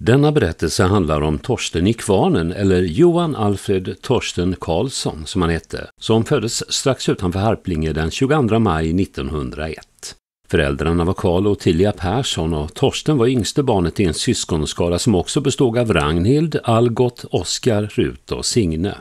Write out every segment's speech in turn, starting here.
Denna berättelse handlar om Torsten i Kvarnen, eller Johan Alfred Torsten Karlsson som han hette, som föddes strax utanför Harplinge den 22 maj 1901. Föräldrarna var Karl och Ottilia Persson och Torsten var yngste barnet i en syskonskara som också bestod av Ragnhild, Algot, Oskar, Rut och Signe.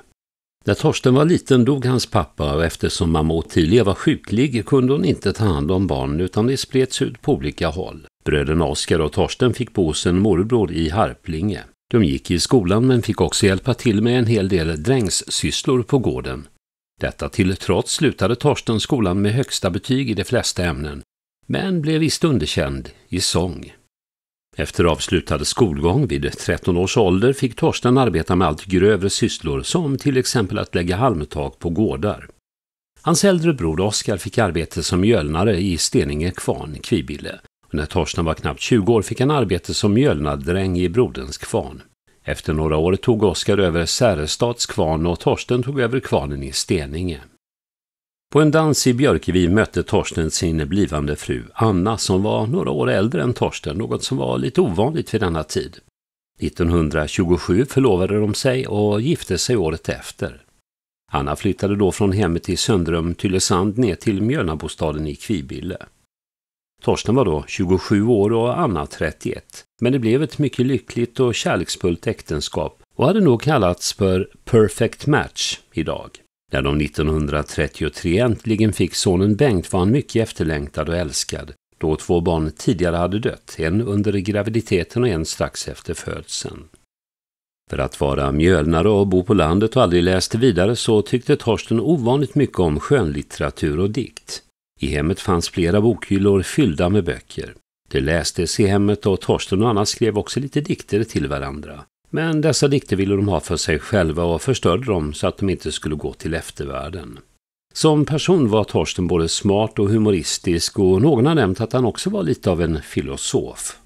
När Torsten var liten dog hans pappa och eftersom mamma Ottilia var sjuklig kunde hon inte ta hand om barnen utan de spreds ut på olika håll. Bröderna Oskar och Torsten fick bo hos en morbror i Harplinge. De gick i skolan men fick också hjälpa till med en hel del drängssysslor på gården. Detta till trots slutade Torsten skolan med högsta betyg i de flesta ämnen, men blev visst underkänd i sång. Efter avslutad skolgång vid 13 års ålder fick Torsten arbeta med allt grövre sysslor som till exempel att lägga halmtak på gårdar. Hans äldre bror Oskar fick arbete som mjölnare i Steninge kvarn, Kvibille. Och när Torsten var knappt 20 år fick han arbete som mjölnardräng i broderns kvarn. Efter några år tog Oskar över Särestads kvarn och Torsten tog över kvarnen i Steninge. På en dans i Björkevi mötte Torsten sin blivande fru Anna som var några år äldre än Torsten, något som var lite ovanligt vid denna tid. 1927 förlovade de sig och gifte sig året efter. Anna flyttade då från hemmet i Söndrum, Tylösand ner till Mjölnabostaden i Kvibille. Torsten var då 27 år och Anna 31, men det blev ett mycket lyckligt och kärleksfullt äktenskap och hade nog kallats för perfect match idag. När de 1933 äntligen fick sonen Bengt var han mycket efterlängtad och älskad, då två barn tidigare hade dött, en under graviditeten och en strax efter födseln. För att vara mjölnare och bo på landet och aldrig läste vidare så tyckte Torsten ovanligt mycket om skönlitteratur och dikt. I hemmet fanns flera bokhyllor fyllda med böcker. Det lästes i hemmet och Torsten och Anna skrev också lite dikter till varandra. Men dessa dikter ville de ha för sig själva och förstörde dem så att de inte skulle gå till eftervärlden. Som person var Torsten både smart och humoristisk och någon har nämnt att han också var lite av en filosof.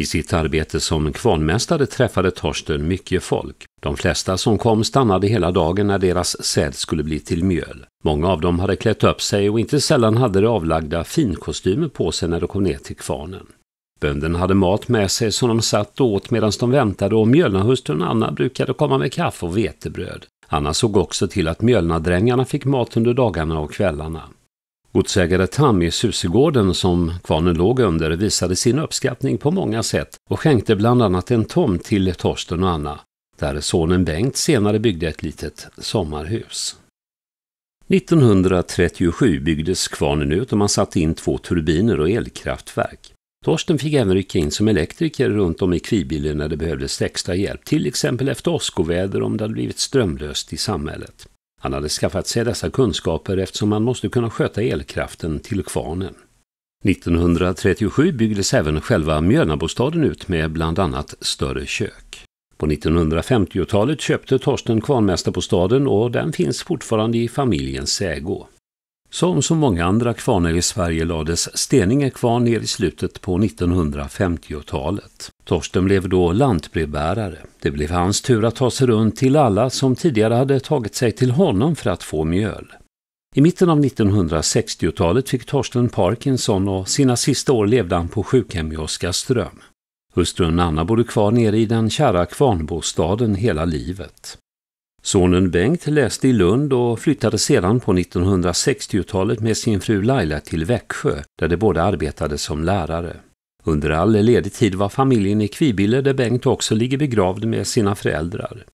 I sitt arbete som kvarnmästare träffade Torsten mycket folk. De flesta som kom stannade hela dagen när deras säd skulle bli till mjöl. Många av dem hade klätt upp sig och inte sällan hade de avlagda finkostymer på sig när de kom ner till kvarnen. Bönderna hade mat med sig som de satt och åt medan de väntade och mjölnahustrun Anna brukade komma med kaffe och vetebröd. Anna såg också till att mjölnadrängarna fick mat under dagarna och kvällarna. Godsägare Tam i Susegården som kvarnen låg under visade sin uppskattning på många sätt och skänkte bland annat en tomt till Torsten och Anna, där sonen Bengt senare byggde ett litet sommarhus. 1937 byggdes kvarnen ut och man satte in två turbiner och elkraftverk. Torsten fick även rycka in som elektriker runt om i Kvibille när det behövdes extra hjälp, till exempel efter åskoväder om det hade blivit strömlöst i samhället. Han hade skaffat sig dessa kunskaper eftersom han måste kunna sköta elkraften till kvarnen. 1937 byggdes även själva Mjölnabostaden ut med bland annat större kök. På 1950-talet köpte Torsten kvarnmästarbostaden och den finns fortfarande i familjens ägo. Som så många andra kvarnar i Sverige lades Steninge kvarn ner i slutet på 1950-talet. Torsten blev då lantbrevbärare. Det blev hans tur att ta sig runt till alla som tidigare hade tagit sig till honom för att få mjöl. I mitten av 1960-talet fick Torsten Parkinson och sina sista år levde han på sjukhem i Oskarström. Hustrun Anna bodde kvar nere i den kära kvarnbostaden hela livet. Sonen Bengt läste i Lund och flyttade sedan på 1960-talet med sin fru Laila till Växjö där de båda arbetade som lärare. Under all ledig tid var familjen i Kvibille där Bengt också ligger begravd med sina föräldrar.